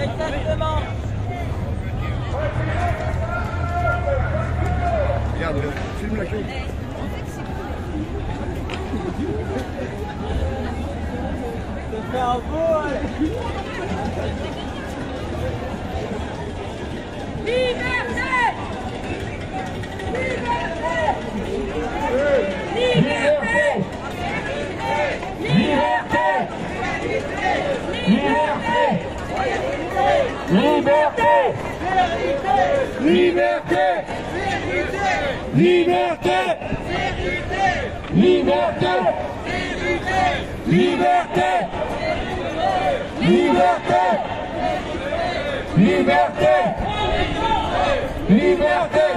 Exactement Regarde, filme la queue. Liberté Liberté Liberté Liberté Liberté Liberté Liberté Liberté Liberté Liberté Liberté Liberté Liberté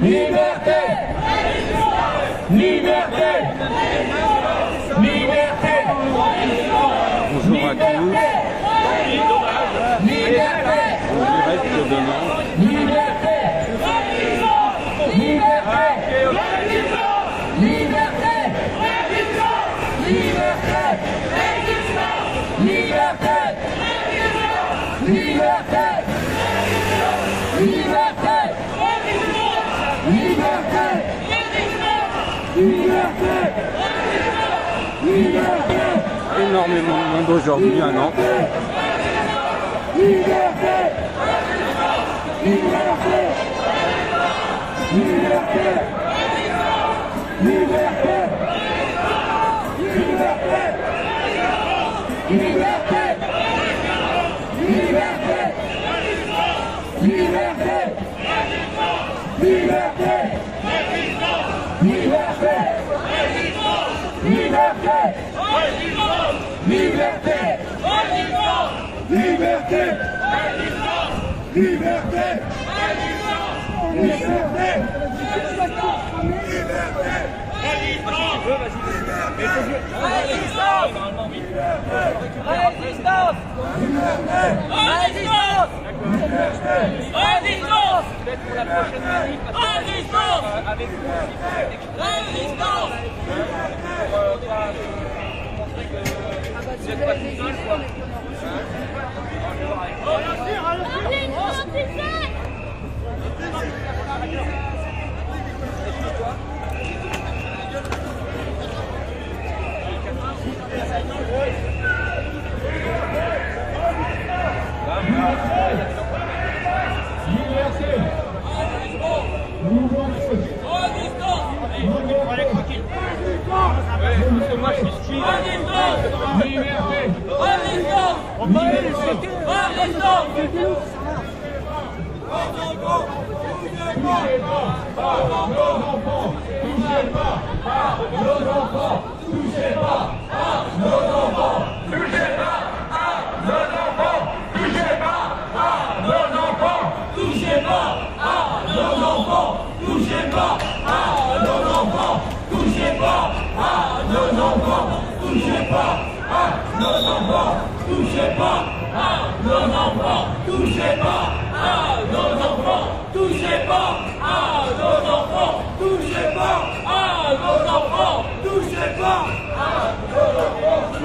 Liberté Énormément de monde aujourd'hui à Nantes. Liberté Liberté Liberté Liberté Liberté Liberté! Liberté! Liberté! Liberté Liberté Liberté Liberté Liberté Liberté Liberté Résistance Résistance Résistance Peut-être pour la prochaine manif, parce que Résistance euh, avec Résistance euh. Good.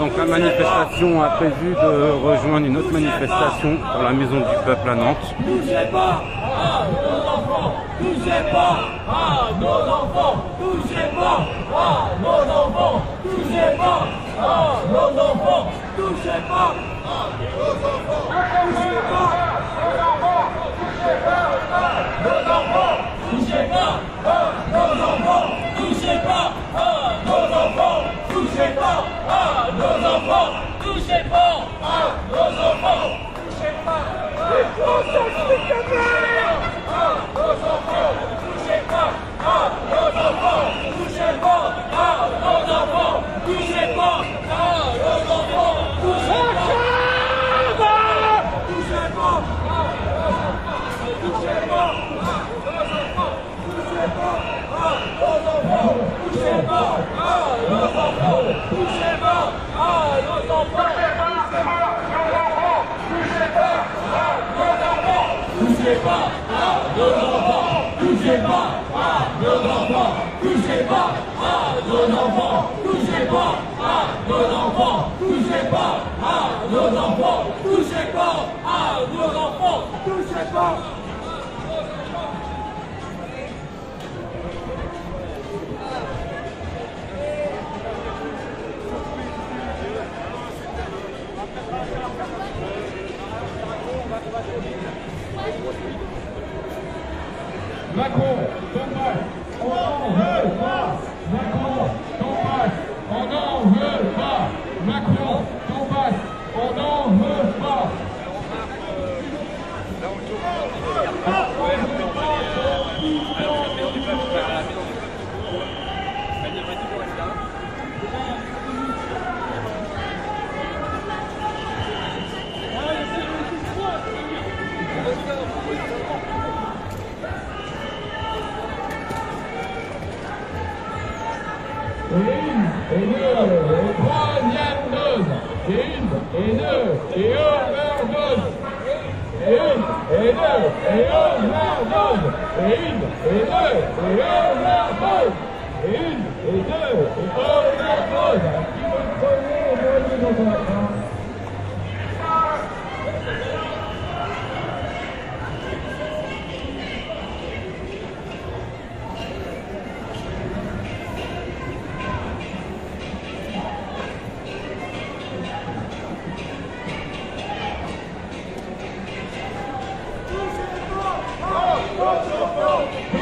Donc la manifestation a prévu de rejoindre une autre manifestation pour la Maison du Peuple à Nantes. Touchez pas à nos enfants Touchez pas à nos enfants Touchez pas à nos enfants Touchez pas à nos enfants Touchez pas à nos enfants Touchez pas à nos enfants Touchez pas à nos enfants Touchez pas à nos enfants Touchez pas à nos enfants Touchez pas Touchez pas à nos enfants Touchez pas Les Français nos enfants Touchez nos enfants pas nos enfants pas nos enfants pas nos enfants pas nos enfants pas nos enfants pas Touchez pas à nos enfants Blackpool, don't back. Oh, hey, pass. Thank you.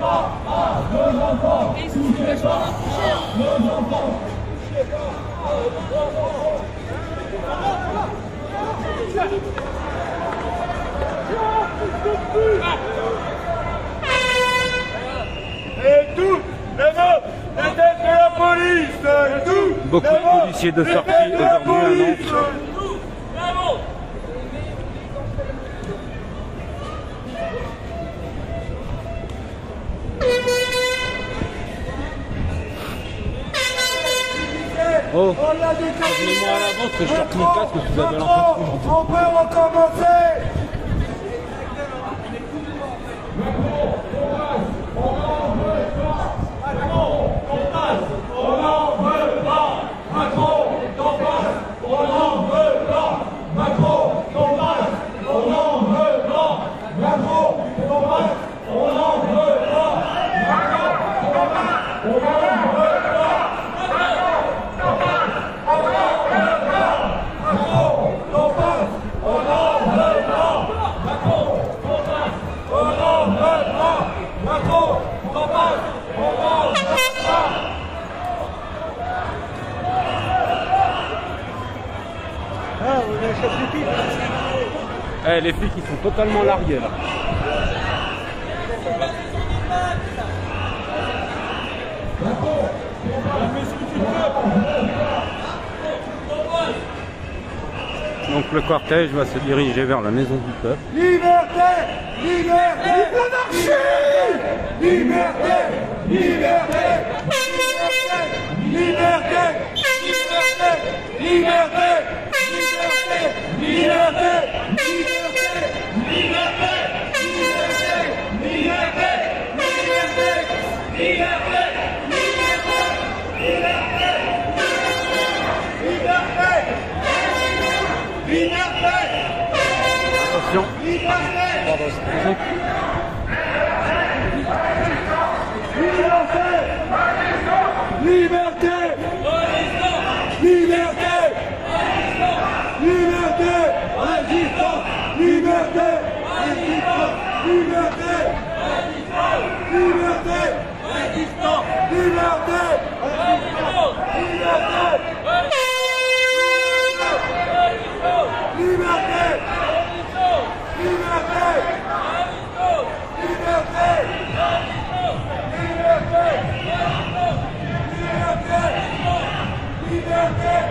pas à nos enfants, touchez pas à nos enfants, touchez pas à nos enfants. Et tous les membres des têtes de la police, tous Beaucoup de policiers de sortie aujourd'hui hein, annoncent Oh, on l'a déterminé. à l'avance et je sortis mon casque que vous avez On peut recommencer Thank you. Totalement largués là. Donc le cortège va se diriger vers la maison du peuple. Liberté! Liberté! Liberté Liberté! Liberté! Liberté! Liberté! Liberté! Liberté! Liberté Liberté. Liberté. Liberté. Liberté. Liberté. Liberté. Liberté. Liberté yeah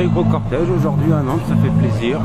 Très gros cortège aujourd'hui à Nantes, ça fait plaisir.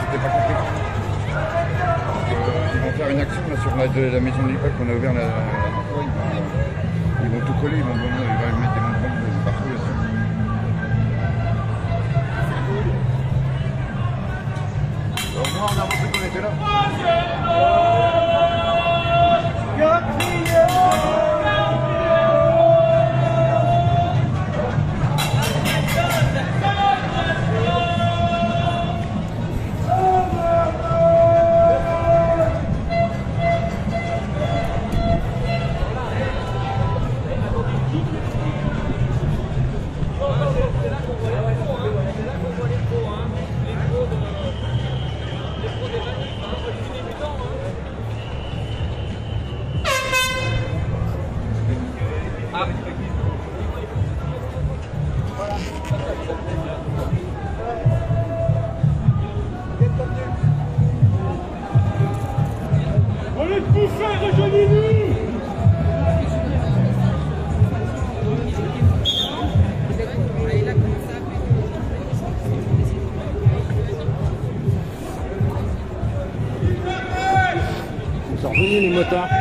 C'était pas compris. Ils vont faire une action là, sur la, de la maison de l'école qu'on a ouvert la. Ils vont, tout coller, ils vont, ils vont mettre des bandes partout. Là, Heureusement, on a montré qu'on était là. это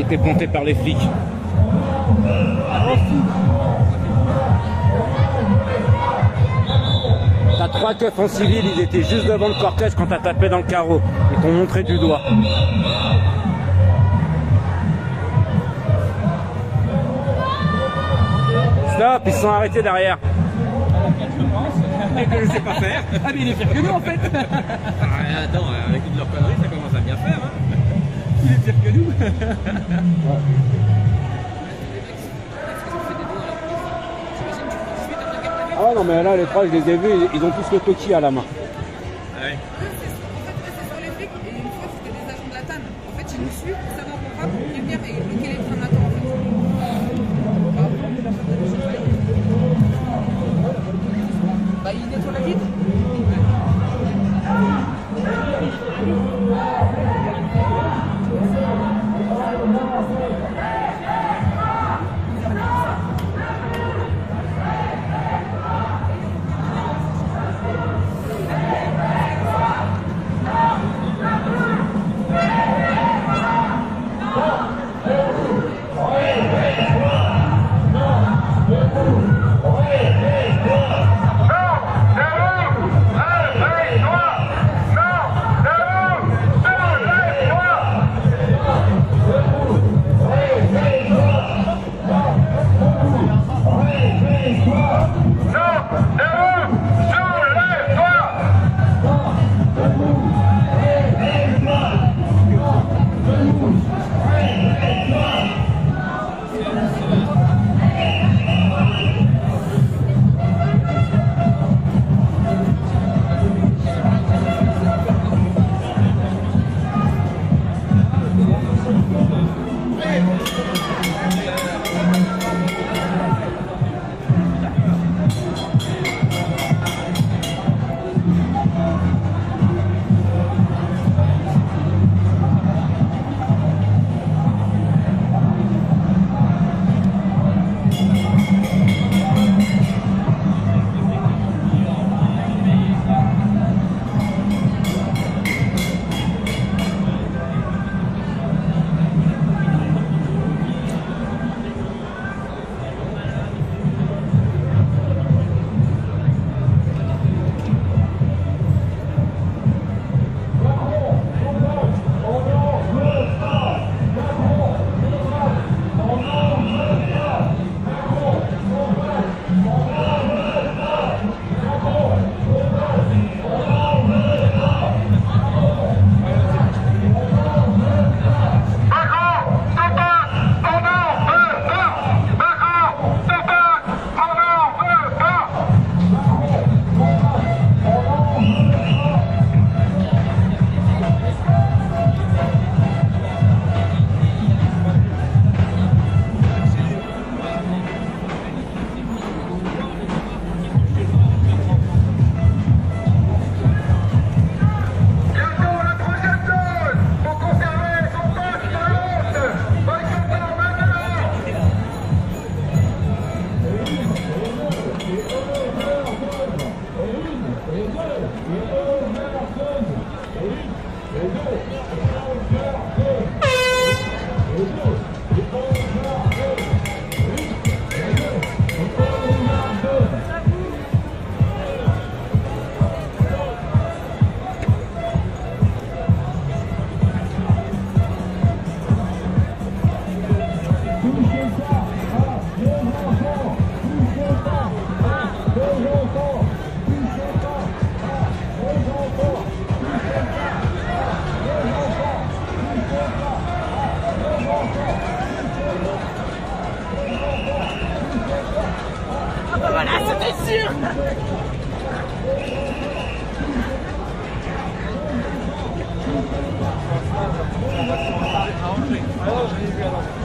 été pointé par les flics. T'as trois keufs en civil, ils étaient juste devant le cortège quand t'as tapé dans le carreau. Ils t'ont montré du doigt. Stop, ils se sont arrêtés derrière. Je ne sais pas faire. Ah, mais il est pire que nous en fait. Ah, attends, avec toutes leurs conneries, ça commence à bien faire. Hein. Il est pire que nous. Ah non mais là les trois je les ai vus, ils- ils ont tous le coquille à la main. Ah ouais.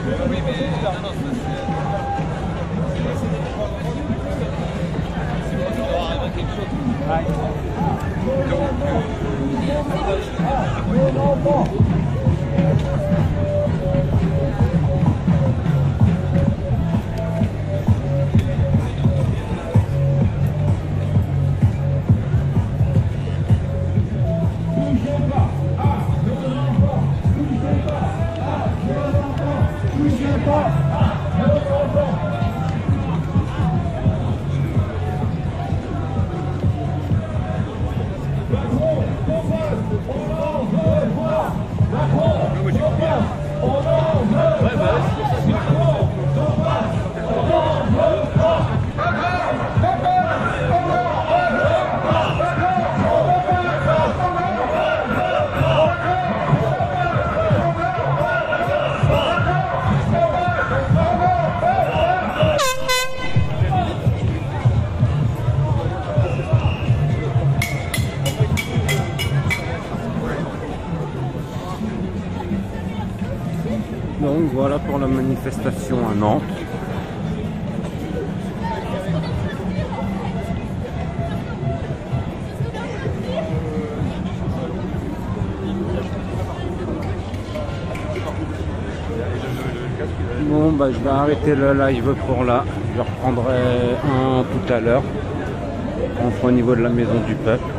Lui, mais Carlos, c'est... manifestation à Nantes. Bon bah je vais arrêter le live pour là. Je reprendrai un tout à l'heure. On fera au niveau de la maison du peuple.